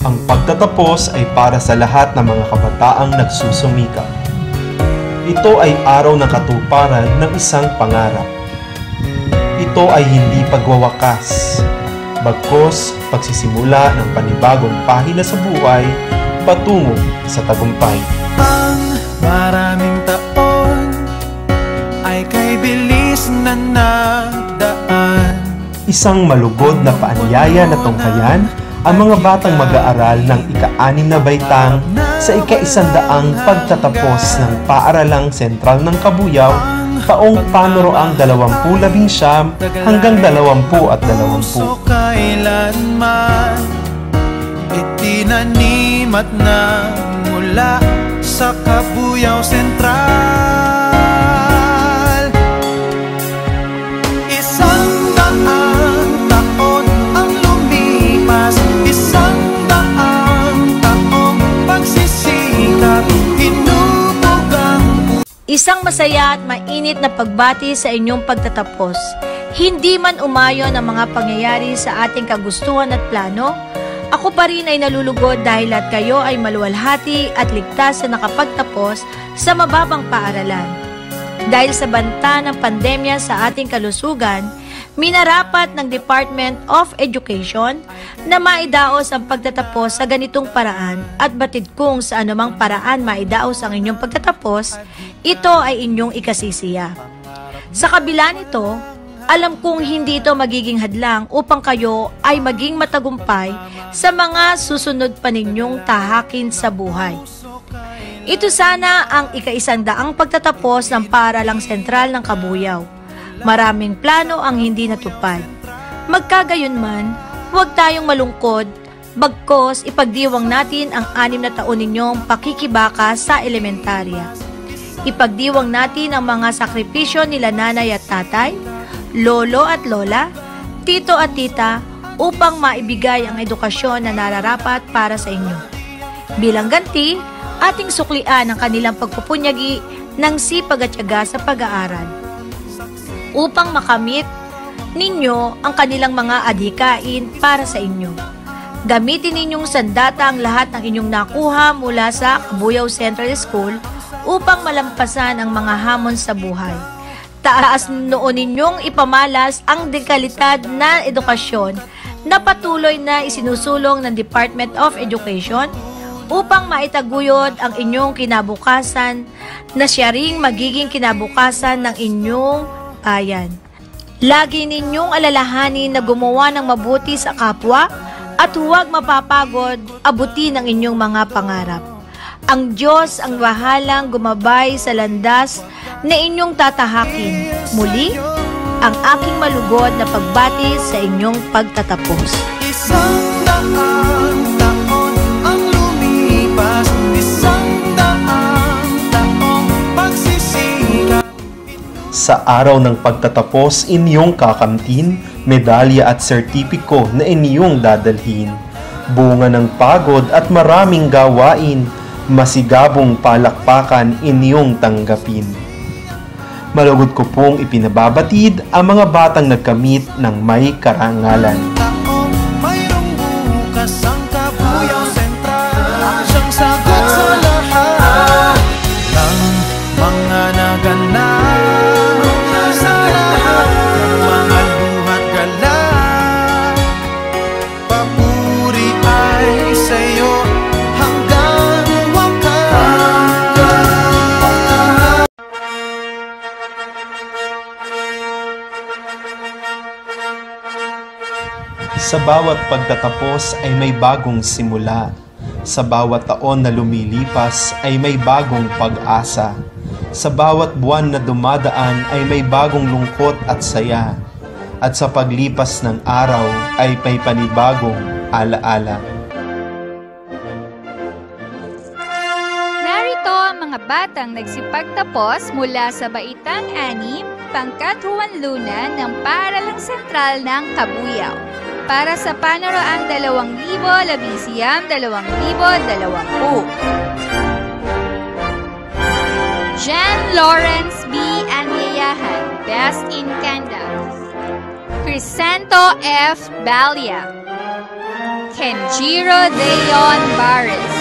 Ang pagtatapos ay para sa lahat ng mga kabataang nagsusumikap. Ito ay araw ng katuparan ng isang pangarap. Ito ay hindi pagwawakas, bagkos pagsisimula ng panibagong pahina sa buhay patungo sa tagumpay. Ang maraming taon ay kay bilis na nagdaan Isang malugod na paanyaya na tunghayan ang mga batang mag-aaral ng ika-anim na baitang sa ika-isandaang pagtatapos ng paaralang sentral ng Kabuyaw taong panoroang 2019 hanggang 20 at 20. Puso kailanman Itinanim at nagmula sa Kabuyaw Sentral Isang masaya at mainit na pagbati sa inyong pagtatapos. Hindi man umayon ang mga pangyayari sa ating kagustuhan at plano, ako pa rin ay nalulugod dahil at kayo ay maluwalhati at ligtas na nakapagtapos sa mababang paaralan. Dahil sa banta ng pandemya sa ating kalusugan, minarapat ng Department of Education na maidaos ang pagtatapos sa ganitong paraan at batid kung sa anumang paraan maidaos ang inyong pagtatapos, ito ay inyong ikasisiya. Sa kabila nito, alam kong hindi ito magiging hadlang upang kayo ay maging matagumpay sa mga susunod pa ninyong tahakin sa buhay. Ito sana ang ikaisandaang pagtatapos ng paaralang sentral ng Kabuyaw. Maraming plano ang hindi natupad. Magkagayon man, huwag tayong malungkod, bagkos ipagdiwang natin ang anim na taon ninyong pakikibaka sa elementarya. Ipagdiwang natin ang mga sakripisyo nila nanay at tatay, lolo at lola, tito at tita upang maibigay ang edukasyon na nararapat para sa inyo. Bilang ganti, ating suklian ang kanilang pagpupunyagi ng sipag at tiyaga sa pag-aaral. Upang makamit ninyo ang kanilang mga adhikain para sa inyo. Gamitin ninyong sandata ang lahat ng inyong nakuha mula sa Kabuyaw Central School upang malampasan ang mga hamon sa buhay. Taas noon ninyong ipamalas ang dekalidad na edukasyon na patuloy na isinusulong ng Department of Education upang maitaguyod ang inyong kinabukasan na siya ring magiging kinabukasan ng inyong bayan. Lagi ninyong alalahanin na gumawa ng mabuti sa kapwa at huwag mapapagod abutin ang inyong mga pangarap. Ang Diyos ang bahalang gumabay sa landas na inyong tatahakin. Muli, ang aking malugod na pagbati sa inyong pagtatapos. Isang araw ng pagtatapos, inyong kakamtin, medalya at sertipiko na inyong dadalhin. Bunga ng pagod at maraming gawain, masigabong palakpakan inyong tanggapin. Malugod ko pong ipinababatid ang mga batang nagkamit ng may karangalan. Sa bawat pagtatapos ay may bagong simula. Sa bawat taon na lumilipas ay may bagong pag-asa. Sa bawat buwan na dumadaan ay may bagong lungkot at saya. At sa paglipas ng araw ay may panibagong alaala. Narito ang mga batang nagsipagtapos mula sa Baitang Anim, Pangkat Huanlunan ng Paaralang Sentral ng Kabuyaw para sa panoroang 2019-2020. Jan Lawrence B. Anyayahan, Best in Canada. Crescento F. Balia. Kenjiro Deon Baris.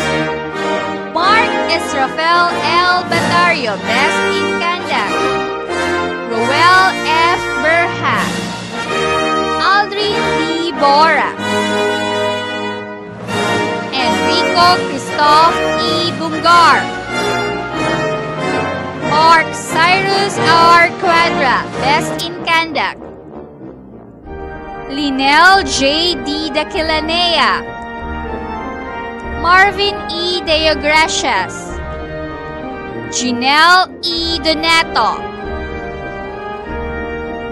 Mark Israfel L. Batario, Best in Conduct. Roel F. Berha. Aldrin. Bora. Enrico Christoph E. Bungar. Mark Cyrus R. Quadra, Best in Conduct. Linel J. D. Daquilanea. Marvin E. Deogracias. Janelle E. Donato.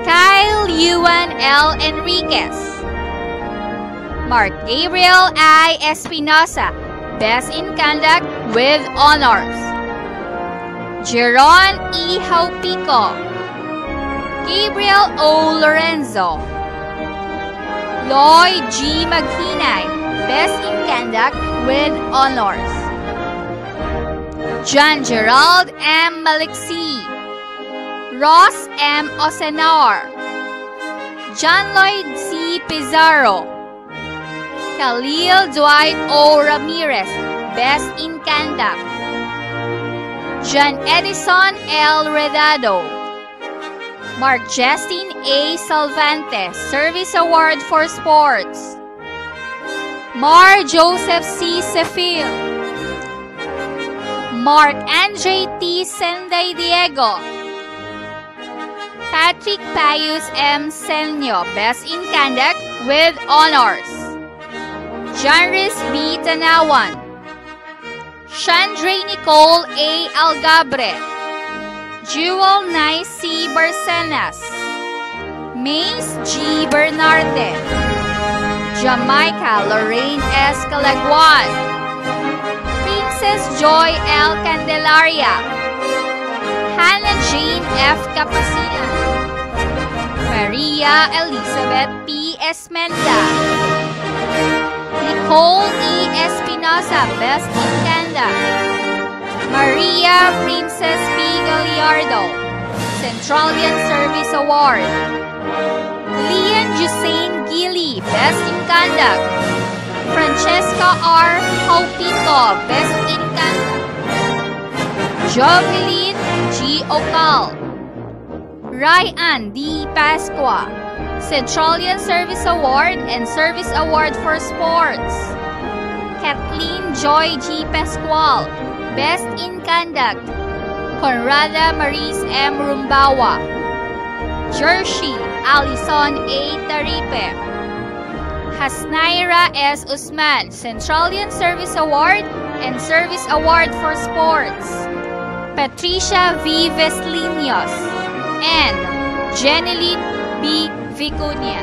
Kyle Yuan L. Enriquez. Mark Gabriel I. Espinosa, Best in Conduct with Honors. Jeron E. Haupico. Gabriel O. Lorenzo. Lloyd G. Maghinay, Best in Conduct with Honors. John Gerald M. Maliksi. Ross M. Osenor. John Lloyd C. Pizarro. Khalil Dwight O. Ramirez, Best in Conduct. John Edison L. Redado. Mark Justin A. Salvante, Service Award for Sports. Mar Joseph C. Sefil. Mark Andre T. Senday Diego. Patrick Pius M. Senyo, Best in Conduct with Honors. Janris B. Tanawan. Chandre Nicole A. Algabre. Jewel Nye C. Barcenas. Mace G. Bernarte. Jamaica Lorraine S. Calagwan. Princess Joy L. Candelaria. Hannah Jane F. Capasilan. Maria Elizabeth P. Esmenda. Nicole E. Espinosa, Best in. Maria Princess P. Galliardo, Centralian Service Award. Leon Jusain Gili, Best in Conduct. Francesca R. Haupito, Best in Conduct. Jovelyn G. Ocal. Ryan D. Pasqua, Centralian Service Award and Service Award for Sports. Kathleen Joy G. Pascual, Best in Conduct. Conrada Maris M. Rumbawa. Jersey Alison A. Taripe. Hasnaira S. Usman, Centralian Service Award and Service Award for Sports. Patricia V. Veslinos and Jeneline B. Vicuña.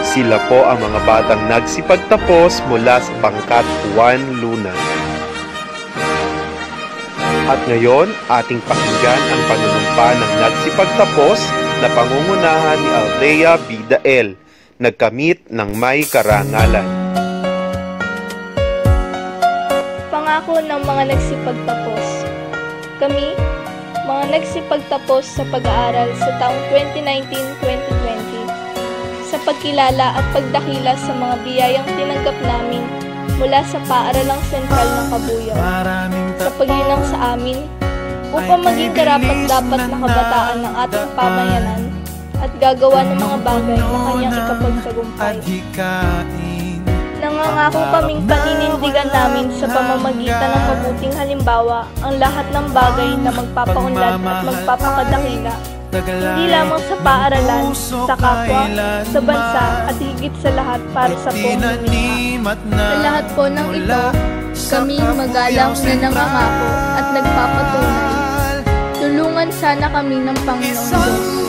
Sila po ang mga batang nagsipagtapos mula sa pangkat Juan Luna. At ngayon, ating pakinggan ang panunumpa ng nagsipagtapos na pangungunahan ni Althea Bidael, nagkamit ng may karangalan. Pangako ng mga nagsipagtapos. Kami, mga nagsipagtapos sa pag-aaral sa taong 2019-2020, sa pagkilala at pagdakila sa mga biyayang tinanggap namin mula sa paaralang sentral ng Kabuyaw, sa paglinang sa amin upang maging karapat-dapat na kabataan ng ating pamayanan at gagawa ng mga bagay na kanyang ikapagtagumpay. Nangangako kaming paninindigan namin sa pamamagitan ng mabuting halimbawa ang lahat ng bagay na magpapaunlad at magpapakadakila. Hindi lamang sa paaralan, sa kapwa, sa bansa at higit sa lahat para sa buong na Sa lahat po ng ito, kami magalang na nangangako at nagpapatunay. Tulungan sana kami ng Panginoon Diyos.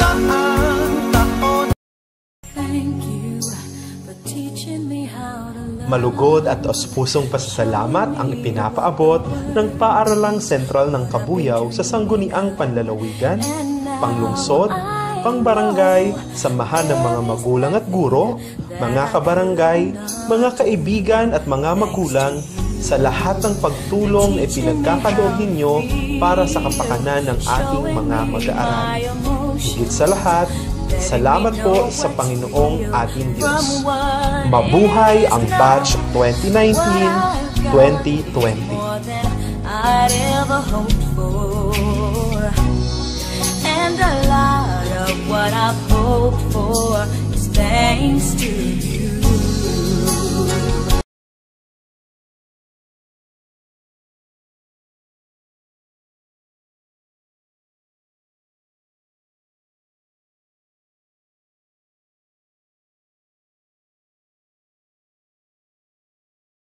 Malugod at taos-pusong pasasalamat ang ipinapaabot ng Paaralang Sentral ng Kabuyaw sa Sangguniang Panlalawigan, Panglungsod, Pangbarangay, Samahan ng mga magulang at guro, mga kabarangay, mga kaibigan at mga magulang sa lahat ng pagtulong na ipinagkakaloob ninyo para sa kapakanan ng ating mga mag-aaral. Higit sa lahat, Salamat po sa Panginoong ating Diyos. Mabuhay ang batch 2019-2020. I'd ever hoped for. And a lot of what I've hoped for is thanks to you.